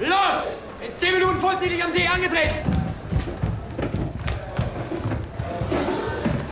Los! In 10 Minuten vollzählig am See angetreten!